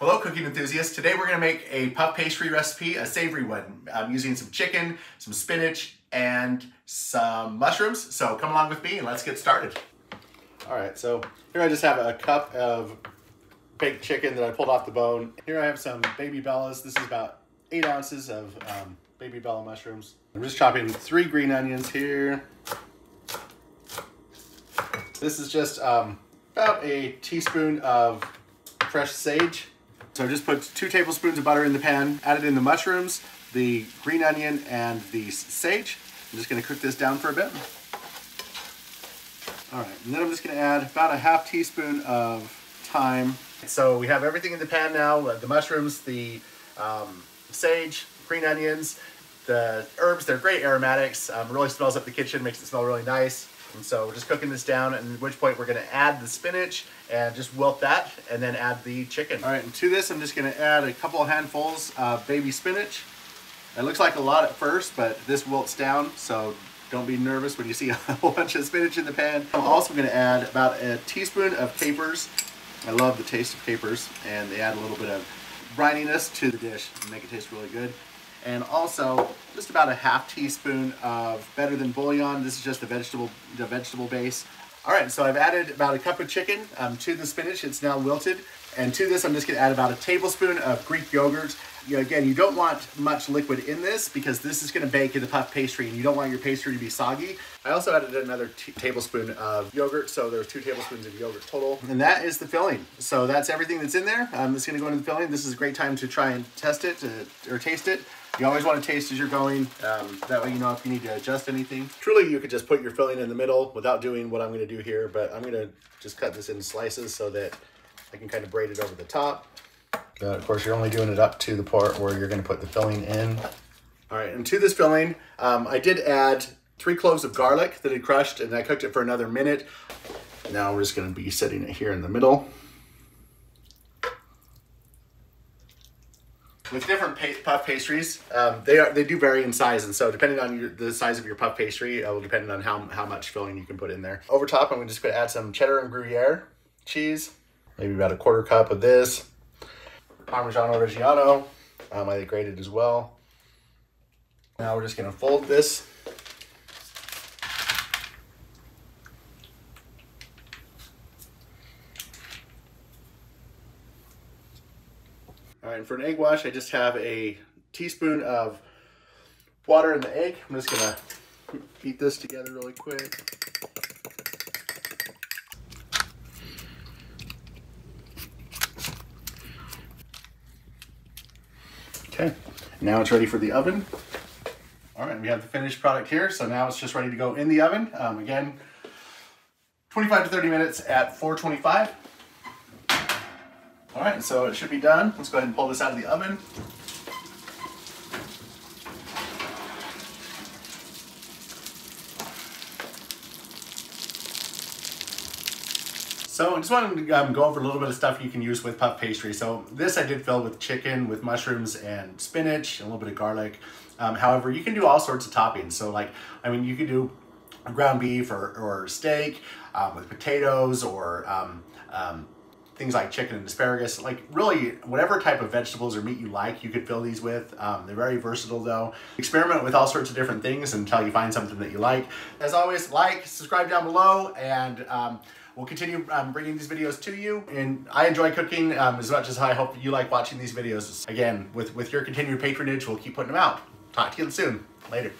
Hello cooking enthusiasts. Today we're gonna make a puff pastry recipe, a savory one. I'm using some chicken, some spinach, and some mushrooms. So come along with me and let's get started. All right, so here I just have a cup of baked chicken that I pulled off the bone. Here I have some baby bellas. This is about eight ounces of um, baby bella mushrooms. I'm just chopping three green onions here. This is just um, about a teaspoon of fresh sage. So I just put two tablespoons of butter in the pan, added in the mushrooms, the green onion, and the sage. I'm just gonna cook this down for a bit. All right, and then I'm just gonna add about a half teaspoon of thyme. So we have everything in the pan now, uh, the mushrooms, the um, sage, green onions, the herbs, they're great aromatics. Um, really smells up the kitchen, makes it smell really nice. And so we're just cooking this down, and at which point we're gonna add the spinach and just wilt that, and then add the chicken. All right, and to this I'm just gonna add a couple handfuls of baby spinach. It looks like a lot at first, but this wilts down, so don't be nervous when you see a whole bunch of spinach in the pan. I'm also gonna add about a teaspoon of capers. I love the taste of capers, and they add a little bit of brininess to the dish and make it taste really good and also just about a half teaspoon of better than bouillon. This is just the vegetable, the vegetable base. All right, so I've added about a cup of chicken um, to the spinach. It's now wilted. And to this, I'm just gonna add about a tablespoon of Greek yogurt. You know, again, you don't want much liquid in this because this is gonna bake in the puff pastry and you don't want your pastry to be soggy. I also added another tablespoon of yogurt, so there's two tablespoons of yogurt total. And that is the filling. So that's everything that's in there. Um, it's gonna go into the filling. This is a great time to try and test it uh, or taste it. You always want to taste as you're going. Um, that way you know if you need to adjust anything. Truly, you could just put your filling in the middle without doing what I'm going to do here, but I'm going to just cut this in slices so that I can kind of braid it over the top. Uh, of course, you're only doing it up to the part where you're going to put the filling in. All right, and to this filling, um, I did add three cloves of garlic that I crushed, and I cooked it for another minute. Now we're just going to be setting it here in the middle. with different puff pastries, um, they are they do vary in size, and so depending on your, the size of your puff pastry, it will depend on how how much filling you can put in there. Over top, I'm just going to add some cheddar and Gruyere cheese, maybe about a quarter cup of this, Parmigiano Reggiano, um, I grated as well. Now we're just going to fold this All right, and for an egg wash, I just have a teaspoon of water in the egg. I'm just gonna beat this together really quick. Now it's ready for the oven. All right, we have the finished product here, so now it's just ready to go in the oven. Um, again, 25 to 30 minutes at 425. All right, so it should be done. Let's go ahead and pull this out of the oven. So I just wanted to um, go over a little bit of stuff you can use with puff pastry. So this I did fill with chicken, with mushrooms and spinach, and a little bit of garlic. Um, however, you can do all sorts of toppings. So like, I mean, you could do ground beef or, or steak um, with potatoes or um, um, things like chicken and asparagus, like really whatever type of vegetables or meat you like, you could fill these with. Um, they're very versatile though. Experiment with all sorts of different things until you find something that you like. As always, like, subscribe down below, and um, we'll continue um, bringing these videos to you. And I enjoy cooking um, as much as I hope you like watching these videos. Again, with, with your continued patronage, we'll keep putting them out. Talk to you soon. Later.